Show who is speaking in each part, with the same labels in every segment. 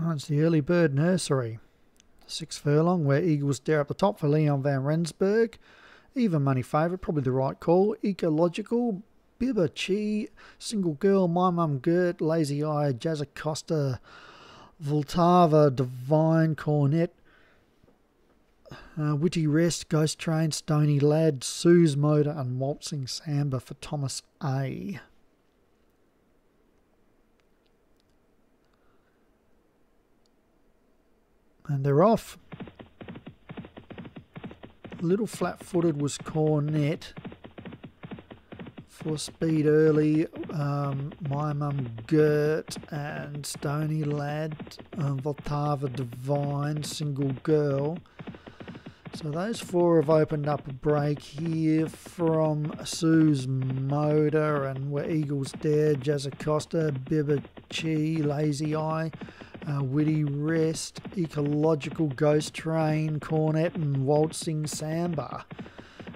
Speaker 1: Oh, it's the early bird nursery. Six furlong, where Eagles dare up the top for Leon Van Rensburg. Even money favourite, probably the right call. Ecological, Bibba Chi, Single Girl, My Mum Gert, Lazy Eye, Jazz Acosta, Voltava, Divine Cornet, uh, Witty Rest, Ghost Train, Stony Lad, Sue's Motor, and Waltzing Samba for Thomas A. And they're off. Little flat footed was Cornet. For speed early, um, My Mum Gert and Stony Lad, um, Voltava Divine, Single Girl. So those four have opened up a break here from Sue's Motor and where Eagles Dare, Jazzacosta, Bibba Chi, Lazy Eye, uh, Witty Rest, Ecological Ghost Train, Cornet, and Waltzing Samba.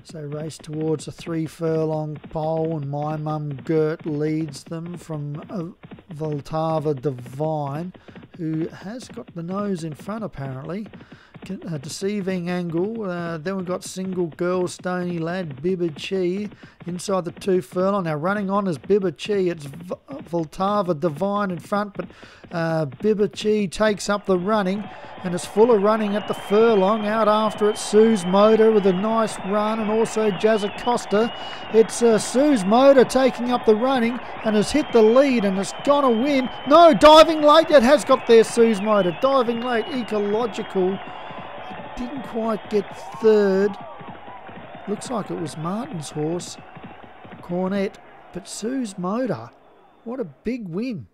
Speaker 1: So race towards a three furlong pole, and my mum Gert leads them from uh, Voltava Divine, who has got the nose in front apparently a deceiving angle. Uh, then we've got single girl, Stony Lad, Bibba Chi inside the two furlong. Now running on is Bibba Chi. It's v- Voltava Divine in front, but uh, Bibba Chi takes up the running and is full of running at the furlong. Out after it, Sue's Motor with a nice run and also Jazz Acosta. It's uh, Sue's Motor taking up the running and has hit the lead and has gone to win. No, diving late. It has got there, Sue's Motor. Diving late, ecological didn't quite get third. Looks like it was Martin's horse, Cornet, but Sue's motor. What a big win.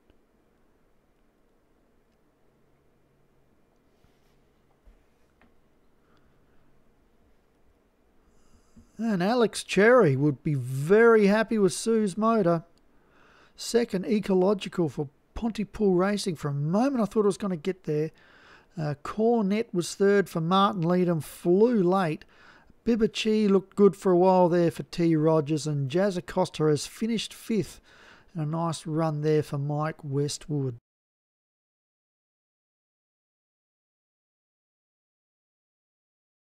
Speaker 1: And Alex Cherry would be very happy with Sue's motor. Second ecological for Pontypool Racing. For a moment I thought I was going to get there. Uh, Cornet was third for Martin Leadham, flew late. Bibachi looked good for a while there for T. Rogers, and Jazz Acosta has finished fifth. And a nice run there for Mike Westwood.